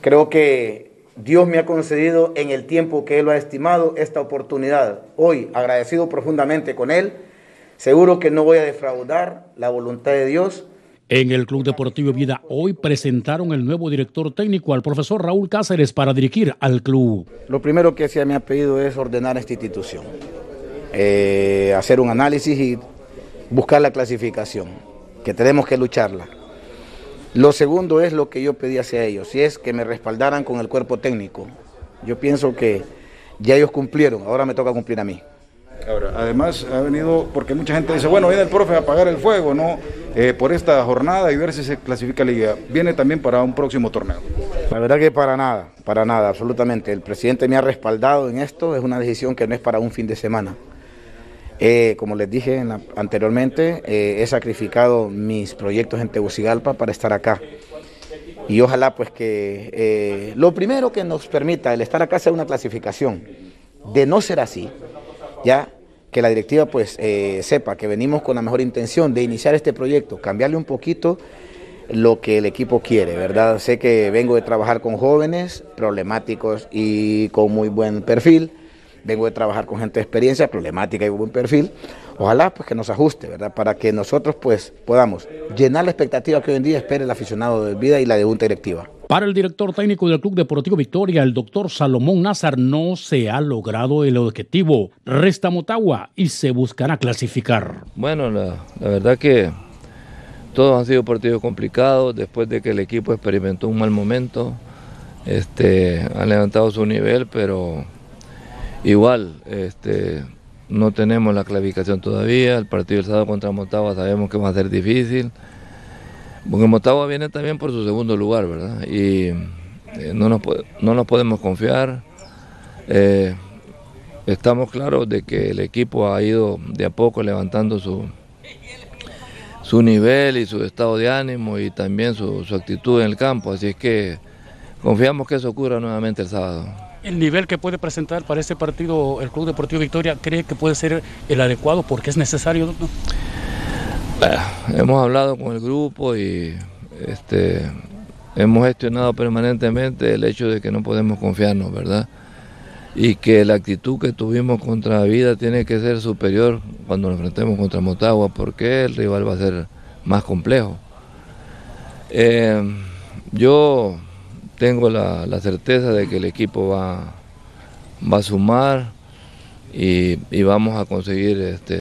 Creo que Dios me ha concedido en el tiempo que Él lo ha estimado esta oportunidad. Hoy, agradecido profundamente con Él, seguro que no voy a defraudar la voluntad de Dios. En el Club Deportivo Vida hoy presentaron el nuevo director técnico al profesor Raúl Cáceres para dirigir al club. Lo primero que se me ha pedido es ordenar esta institución, eh, hacer un análisis y buscar la clasificación, que tenemos que lucharla. Lo segundo es lo que yo pedí hacia ellos, y es que me respaldaran con el cuerpo técnico. Yo pienso que ya ellos cumplieron, ahora me toca cumplir a mí. Ahora, además ha venido, porque mucha gente dice, bueno, viene el profe a apagar el fuego, ¿no? Eh, por esta jornada y ver si se clasifica la liga. Viene también para un próximo torneo. La verdad que para nada, para nada, absolutamente. El presidente me ha respaldado en esto, es una decisión que no es para un fin de semana. Eh, como les dije anteriormente, eh, he sacrificado mis proyectos en Tegucigalpa para estar acá. Y ojalá pues que eh, lo primero que nos permita el estar acá sea una clasificación. De no ser así, ya que la directiva pues sepa que venimos con la mejor intención de iniciar este proyecto, cambiarle un poquito lo que el equipo quiere, ¿verdad? Sé que vengo de trabajar con jóvenes problemáticos y con muy buen perfil vengo de trabajar con gente de experiencia, problemática y buen perfil. Ojalá pues que nos ajuste, ¿verdad? Para que nosotros pues podamos llenar la expectativa que hoy en día espera el aficionado de vida y la de junta directiva. Para el director técnico del Club Deportivo Victoria, el doctor Salomón Nazar, no se ha logrado el objetivo. Resta Motagua y se buscará clasificar. Bueno, la, la verdad que todos han sido partidos complicados después de que el equipo experimentó un mal momento. Este, han levantado su nivel, pero Igual, este, no tenemos la clasificación todavía, el partido del sábado contra Motagua sabemos que va a ser difícil, porque Motagua viene también por su segundo lugar, ¿verdad? Y eh, no, nos, no nos podemos confiar. Eh, estamos claros de que el equipo ha ido de a poco levantando su, su nivel y su estado de ánimo y también su, su actitud en el campo, así es que confiamos que eso ocurra nuevamente el sábado el nivel que puede presentar para este partido el Club Deportivo Victoria cree que puede ser el adecuado porque es necesario, hemos hablado con el grupo y este, hemos gestionado permanentemente el hecho de que no podemos confiarnos, ¿verdad? Y que la actitud que tuvimos contra Vida tiene que ser superior cuando nos enfrentemos contra Motagua, porque el rival va a ser más complejo. Eh, yo tengo la, certeza de que el equipo va, va a sumar y, y vamos a conseguir este,